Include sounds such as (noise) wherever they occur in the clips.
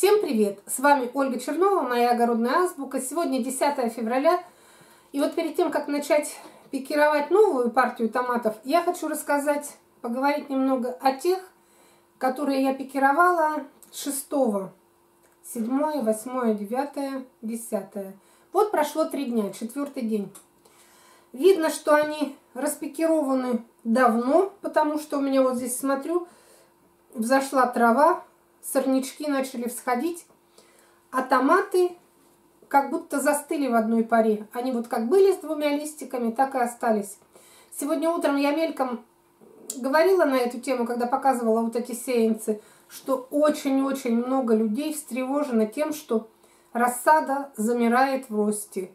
Всем привет! С вами Ольга Чернова, моя огородная азбука. Сегодня 10 февраля. И вот перед тем, как начать пикировать новую партию томатов, я хочу рассказать, поговорить немного о тех, которые я пикировала 6, 7, 8, 9, 10. Вот прошло три дня, четвертый день. Видно, что они распикированы давно, потому что у меня вот здесь, смотрю, взошла трава, сорнячки начали всходить, а томаты как будто застыли в одной паре. Они вот как были с двумя листиками, так и остались. Сегодня утром я мельком говорила на эту тему, когда показывала вот эти сеянцы, что очень-очень много людей встревожено тем, что рассада замирает в росте.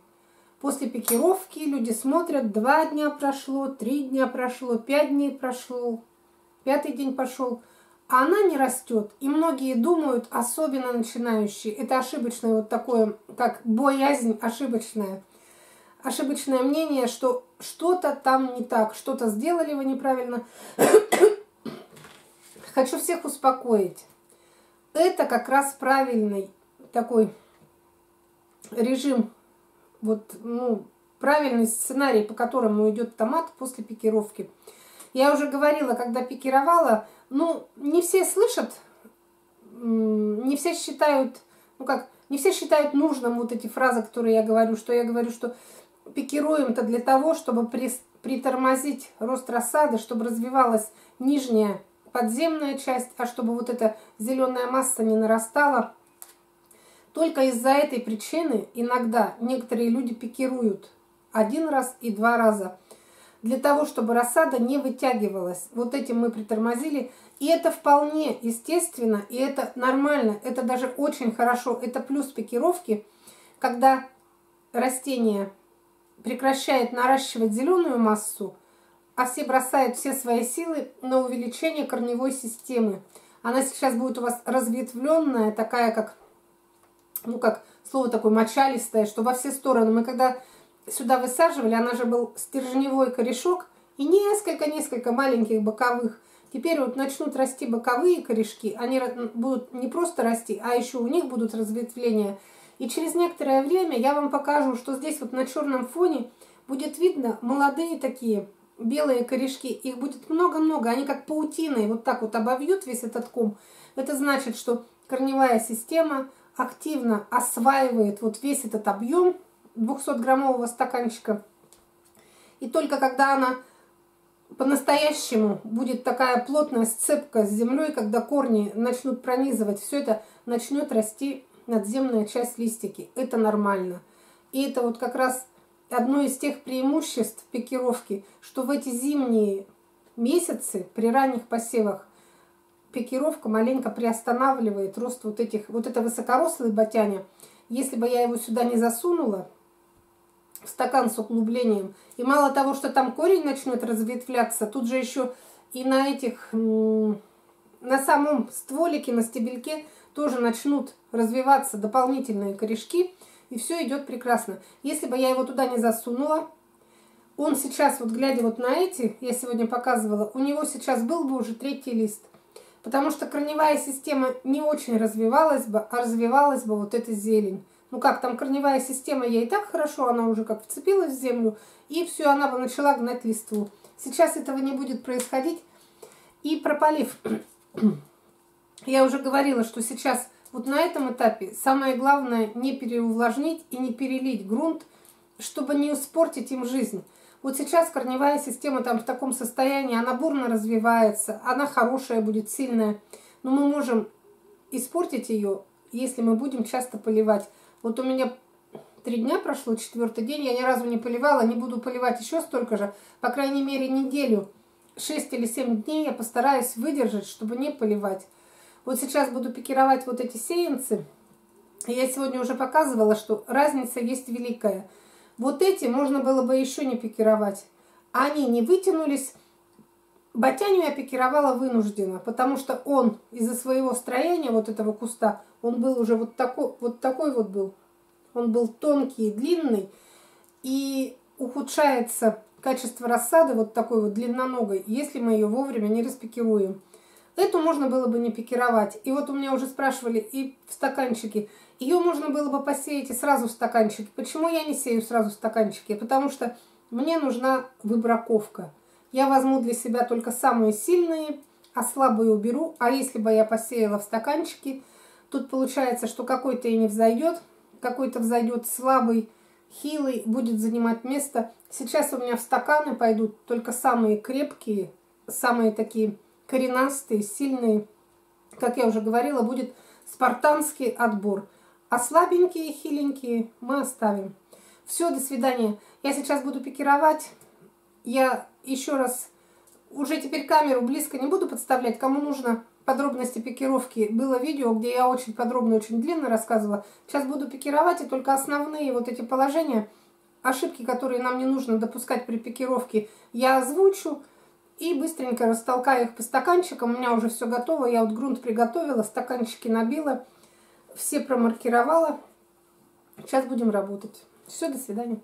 После пикировки люди смотрят, два дня прошло, три дня прошло, пять дней прошло, пятый день пошел, а она не растет. И многие думают, особенно начинающие, это ошибочное вот такое, как боязнь ошибочная. Ошибочное мнение, что что-то там не так, что-то сделали вы неправильно. (coughs) Хочу всех успокоить. Это как раз правильный такой режим вот, ну, правильный сценарий, по которому идет томат после пикировки. Я уже говорила, когда пикировала, ну, не все слышат, не все считают, ну как, не все считают нужным вот эти фразы, которые я говорю, что я говорю, что пикируем-то для того, чтобы притормозить рост рассады, чтобы развивалась нижняя подземная часть, а чтобы вот эта зеленая масса не нарастала, только из-за этой причины иногда некоторые люди пикируют один раз и два раза. Для того, чтобы рассада не вытягивалась. Вот этим мы притормозили. И это вполне естественно, и это нормально, это даже очень хорошо. Это плюс пикировки, когда растение прекращает наращивать зеленую массу, а все бросают все свои силы на увеличение корневой системы. Она сейчас будет у вас разветвленная, такая как ну как слово такое мочалистое, что во все стороны. Мы когда сюда высаживали, она же был стержневой корешок и несколько-несколько маленьких боковых. Теперь вот начнут расти боковые корешки, они будут не просто расти, а еще у них будут разветвления. И через некоторое время я вам покажу, что здесь вот на черном фоне будет видно молодые такие белые корешки. Их будет много-много, они как паутиной вот так вот обовьют весь этот ком. Это значит, что корневая система активно осваивает вот весь этот объем 200-граммового стаканчика. И только когда она по-настоящему будет такая плотная сцепка с землей, когда корни начнут пронизывать, все это начнет расти надземная часть листики. Это нормально. И это вот как раз одно из тех преимуществ пикировки, что в эти зимние месяцы при ранних посевах пикировка маленько приостанавливает рост вот этих, вот это высокорослые ботяня. Если бы я его сюда не засунула, стакан с углублением, и мало того, что там корень начнет разветвляться, тут же еще и на этих, на самом стволике, на стебельке тоже начнут развиваться дополнительные корешки, и все идет прекрасно. Если бы я его туда не засунула, он сейчас, вот глядя вот на эти, я сегодня показывала, у него сейчас был бы уже третий лист – Потому что корневая система не очень развивалась бы, а развивалась бы вот эта зелень. Ну как, там корневая система, ей и так хорошо, она уже как вцепилась в землю, и все, она бы начала гнать листву. Сейчас этого не будет происходить. И прополив, (clears throat) я уже говорила, что сейчас вот на этом этапе самое главное не переувлажнить и не перелить грунт, чтобы не испортить им жизнь. Вот сейчас корневая система там в таком состоянии, она бурно развивается, она хорошая будет, сильная. Но мы можем испортить ее, если мы будем часто поливать. Вот у меня три дня прошло, четвертый день, я ни разу не поливала, не буду поливать еще столько же, по крайней мере неделю, шесть или семь дней я постараюсь выдержать, чтобы не поливать. Вот сейчас буду пикировать вот эти сеянцы. Я сегодня уже показывала, что разница есть великая – вот эти можно было бы еще не пикировать. Они не вытянулись. Батяню я пикировала вынужденно, потому что он из-за своего строения вот этого куста, он был уже вот такой вот, такой вот был. Он был тонкий и длинный, и ухудшается качество рассады вот такой вот длинноногой, если мы ее вовремя не распикируем. Эту можно было бы не пикировать. И вот у меня уже спрашивали и в стаканчике. Ее можно было бы посеять и сразу в стаканчике. Почему я не сею сразу в стаканчике? Потому что мне нужна выбраковка. Я возьму для себя только самые сильные, а слабые уберу. А если бы я посеяла в стаканчике, тут получается, что какой-то и не взойдет, какой-то взойдет слабый, хилый, будет занимать место. Сейчас у меня в стаканы пойдут только самые крепкие, самые такие коренастые, сильные. Как я уже говорила, будет спартанский отбор. А слабенькие, хиленькие мы оставим. Все, до свидания. Я сейчас буду пикировать. Я еще раз, уже теперь камеру близко не буду подставлять. Кому нужно подробности пикировки, было видео, где я очень подробно, очень длинно рассказывала. Сейчас буду пикировать, и только основные вот эти положения, ошибки, которые нам не нужно допускать при пикировке, я озвучу. И быстренько растолкаю их по стаканчикам. У меня уже все готово. Я вот грунт приготовила, стаканчики набила. Все промаркировала. Сейчас будем работать. Все, до свидания.